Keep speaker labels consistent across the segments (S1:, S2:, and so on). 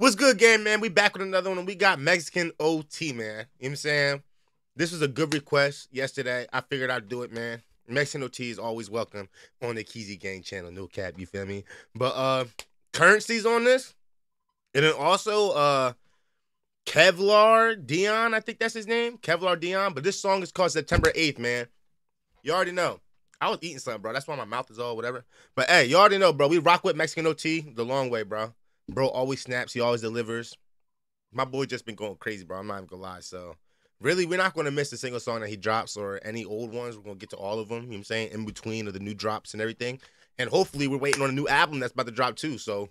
S1: What's good, game man? We back with another one, we got Mexican OT, man. You know what I'm saying? This was a good request yesterday. I figured I'd do it, man. Mexican OT is always welcome on the Kezzy Gang channel. No cap, you feel me? But uh Curren$y's on this. And then also uh Kevlar Deon, I think that's his name. Kevlar Deon. But this song is called September 8th, man. You already know. I was eating something, bro. That's why my mouth is all whatever. But hey, you already know, bro. We rock with Mexican OT the long way, bro. Bro always snaps. He always delivers. My boy just been going crazy, bro. I'm not even gonna lie. So really, we're not gonna miss a single song that he drops or any old ones. We're gonna get to all of them. You know what I'm saying? In between of the new drops and everything. And hopefully, we're waiting on a new album that's about to drop too. So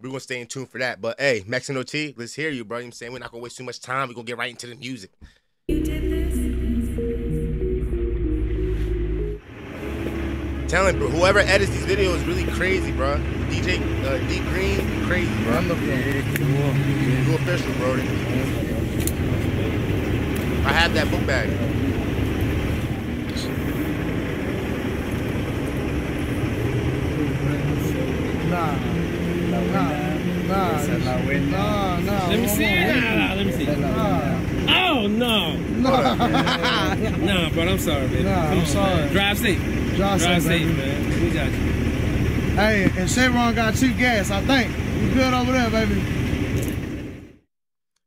S1: we're gonna stay in tune for that. But hey, Mexican OT, let's hear you, bro. You know what I'm saying? We're not gonna waste too much time. We're gonna get right into the music. Telling bro, whoever edits these videos is really crazy, bro. DJ uh, D Green, crazy, bro. You official, bro. I have that book bag.
S2: Nah. Nah. Nah. Nah. Nah.
S3: Let me see. Nah, nah, let me see. Oh no,
S2: Nah.
S3: nah, bro. I'm sorry, baby.
S2: Nah, I'm sorry.
S3: Drive safe.
S2: Drive safe,
S3: man. We got you.
S2: Hey, and Chevron got cheap gas, I think. You good over there, baby?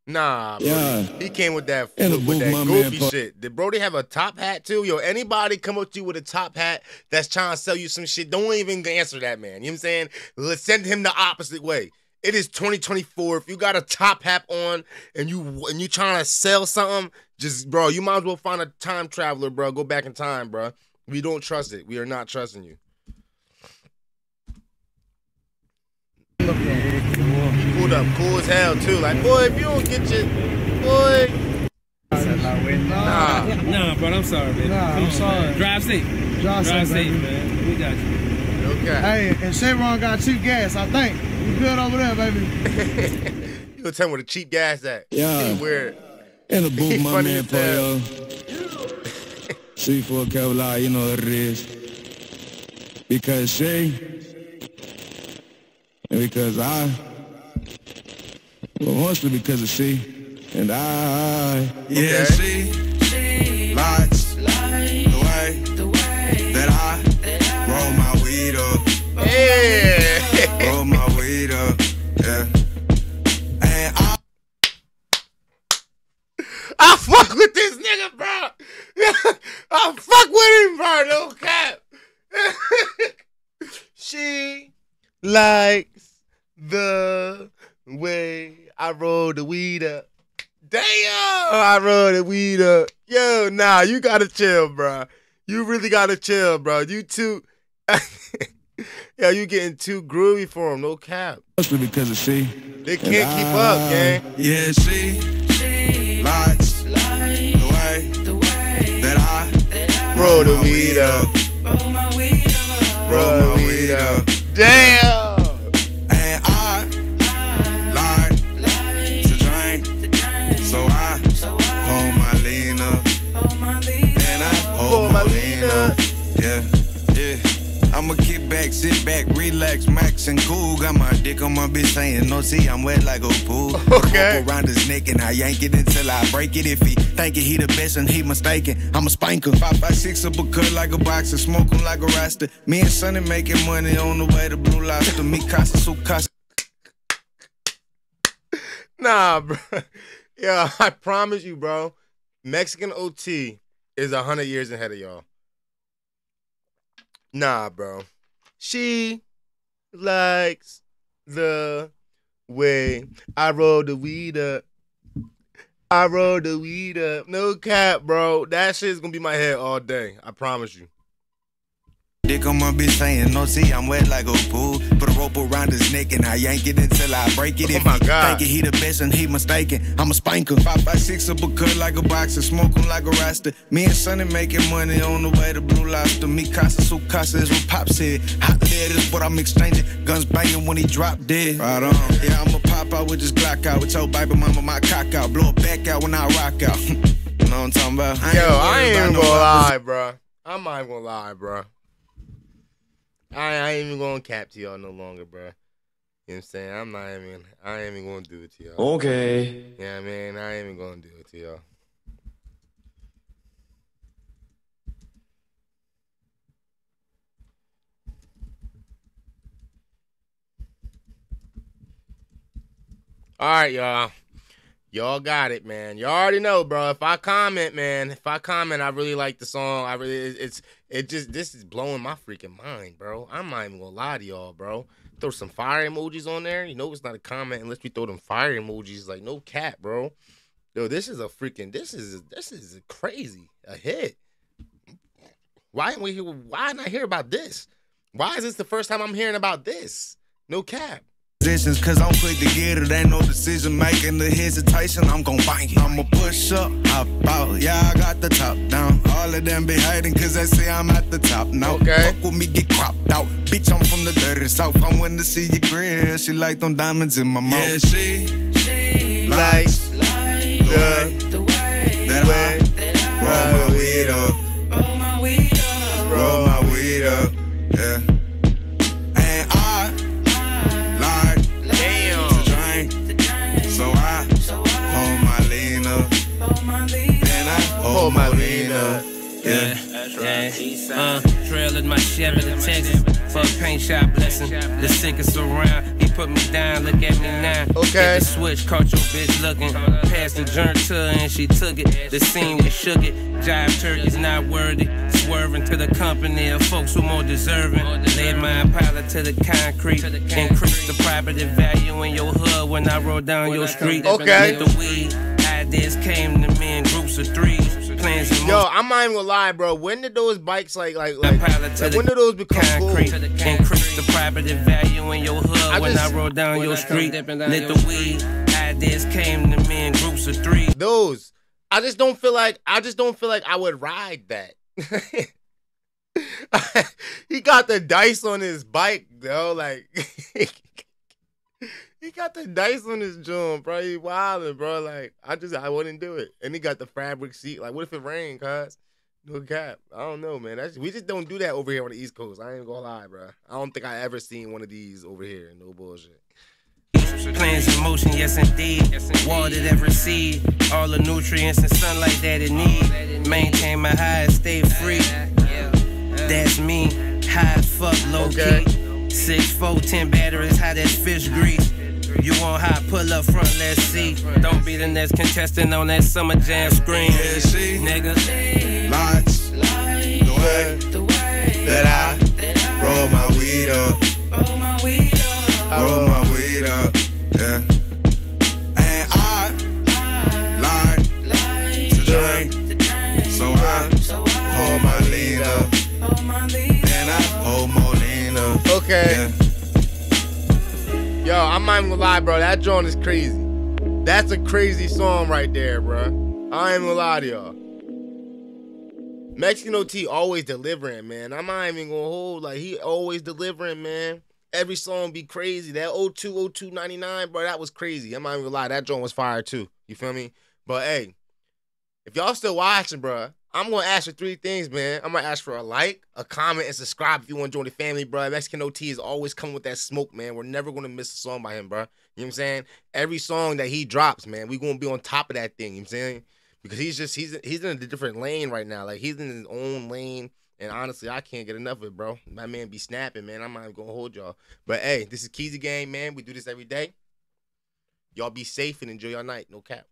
S1: Nah, bro.
S4: Yeah.
S1: He came with that
S4: And
S1: with
S4: boot,
S1: that
S4: my man,
S1: goofy shit. Did Brody have a top hat too? Yo, anybody come up to you with a top hat that's trying to sell you some shit, don't even answer that man. You know what I'm saying? Let's send him the opposite way. It is 2024. If you got a top hat on and you and you trying to sell something, just bro, you might as well find a time traveler, bro. Go back in time, bro. We don't trust it. We are not trusting you. Pulled up cool as hell too. Like, boy, if you don't get your boy,
S2: Nah.
S3: Nah, bro. I'm sorry, man.
S2: Nah, I'm
S3: on,
S2: sorry.
S3: man. Drive safe.
S2: Drive
S3: Drive
S2: safe,
S3: safe,
S2: baby.
S3: man. We got you.
S1: okay.
S2: Hey, and Chevron got cheap gas, I think. You good over there, baby?
S1: you gonna tell me where the cheap gas at?
S4: Yeah.
S1: Weird.
S4: In the booth, my
S1: Funny
S4: man
S1: as hell.
S4: Pollo. C4 Kevlar, you know what it is. Because she, and because I, well, mostly because of she, and I.
S5: Yeah,
S1: Okay.
S5: she likes the way that I roll my weed up,
S1: Yeah.
S5: roll my weed up, yeah. And I
S1: I fuck with this nigga, bro. I fuck with him, bro. No cap. she likes the way I roll the weed up. Damn, I roll the weed up. Yo, nah, you gotta chill, bro. You really gotta chill, bro. You too. Yo, you getting too groovy for him. No cap.
S4: Mostly because of she.
S1: They can't keep up, gang.
S5: yeah, she likes the way that I
S1: Roll the weed up.
S5: roll my weed up.
S1: Damn.
S5: I'ma kick back, sit back, relax, max and cool. Got my dick on my bitch saying no, see, I'm wet like a pool.
S1: Okay.
S5: Rope around his neck and I yank it until I break it. If he thinking he the best and he mistaken, I'm a spanker. Five, five, six up a cut like a boxer, smoke him like a rasta. Me and Sonny making money on the way to Blue Lobster. Me casa su casa.
S1: Nah, bro. Yeah, I promise you, bro. Mexican OT is a hundred years ahead of y'all. Nah, bro. She likes the way I roll the weed up. I roll the weed up. No cap, bro. That shit's gonna be my head all day. I promise you.
S5: Dick on my bitch saying no, see, I'm wet like a pool. Put a rope around his neck and I yank it until I break it.
S1: Oh
S5: if
S1: my God.
S5: thinking he the best and he mistaken, I'm a spanker. Five by six up a cut like a boxer, smoke him like a rasta. Me and Sonny making money on the way to Blue Lobster. Me casa su casa is what Pop said. Hot lead is what I'm exchanging. Guns banging when he drop dead. Right on. Yeah, I'ma pop out with this Glock out. With your baby mama, my cock out. Blow it back out when I rock out. you know what I'm talking about?
S1: Yo, I ain't even gonna lie, bro. I'm not even gonna lie, bro. I, I ain't even gonna cap to y'all no longer, bro. You know what I'm saying? I'm not even I ain't even gonna do it to y'all.
S4: Okay.
S1: Yeah, man, I ain't even gonna do it to y'all. All right, y'all. Y'all got it, man. Y'all already know, bro. If I comment, man, if I comment, I really like the song. I really, it's, it just, this is blowing my freaking mind, bro. I'm not even gonna lie to y'all, bro. Throw some fire emojis on there. You know, it's not a comment unless we throw them fire emojis. Like, no cat, bro. Yo, this is a freaking, this is, this is crazy. A hit. Why ain't we? Why not hear about this? Why is this the first time I'm hearing about this? No cap.
S5: Positions, cause I'm quick to get it. Ain't no decision making, the hesitation, I'm gon' bang it. I'ma push up, hop out. Yeah, I got the top down. All of them be hating, cause they say I'm at the top now.
S1: Okay.
S5: Fuck with me, get cropped out. Bitch, I'm from the dirty south. I'm when to see your grin. She like them diamonds in my mouth. Yeah, she, she
S1: Like,
S5: the,
S6: The way
S5: that I roll my I hold my lean up, yeah.
S3: Yeah, uh, trail in my Chevy to Texas. Fuck paint shop blessing. The sickest around. He put me down, look at me now.
S1: Okay.
S3: Hit the switch, caught your bitch looking. Passed the joint to her and she took it. The scene we shook it. Jive turkey's not worthy. Swerving to the company of folks who more deserving. Led my pilot to the concrete. Increase the property value in your hood when I roll down your street.
S1: Okay.
S3: Lit the weed. Ideas came to me in groups of threes. Plans and
S1: Yo, I'm not even gonna lie, bro. When did those bikes like like like, like
S3: the
S1: when did those become cool?
S3: concrete. Increase the property value in your hood
S1: I
S3: when
S1: just-
S3: I rode down your street. Lit the weed. Ideas came to me in groups of three.
S1: Those. I just don't feel like I just don't feel like I would ride that. he got the dice on his bike, though. Like he got the dice on his joint, bro. He wildin', bro. Like I just I wouldn't do it. And he got the fabric seat. Like, what if it rained, cuz? No cap. I don't know, man. That's, we just don't do that over here on the East Coast. I ain't gonna lie, bro. I don't think I ever seen one of these over here. No bullshit.
S3: Plans in motion, yes indeed. Watered every seed. All the nutrients and sunlight that it need. Maintain my high stay free. That's me. High fuck, low
S1: Okay.
S3: key. Six, four, ten batteries, hot as fish grease. You want hot, pull up front, let's see. Don't be the next contestant on that summer jam screen.
S5: Yeah, she
S3: Nigga.
S5: likes the way
S6: the way
S5: that I roll my weed up,
S6: roll my weed up.
S1: Yo, I'm not even gonna lie, bro. That joint is crazy. That's a crazy song right there, bro. I ain't gonna lie to y'all. Mexican OT always delivering, man. I'm not even gonna hold like he always delivering, man. Every song be crazy. That 02, 02, 99, bro, that was crazy. I'm not even gonna lie, that joint was fire too. You feel me? But hey, if y'all still watching, bro, I'm gonna ask for three things, man. I'm gonna ask for a like, a comment, and subscribe if you want to join the family, bro. Mexican OT is always coming with that smoke, man. We're never gonna miss a song by him, bro. You know what I'm saying? Every song that he drops, man, we gonna be on top of that thing. You know what I'm saying? Because he's just he's he's in a different lane right now. Like he's in his own lane. And honestly, I can't get enough of it, bro. My man be snapping, man. I'm not gonna hold y'all. But hey, this is Kezzy Game, man. We do this every day. Y'all be safe and enjoy your night. No cap.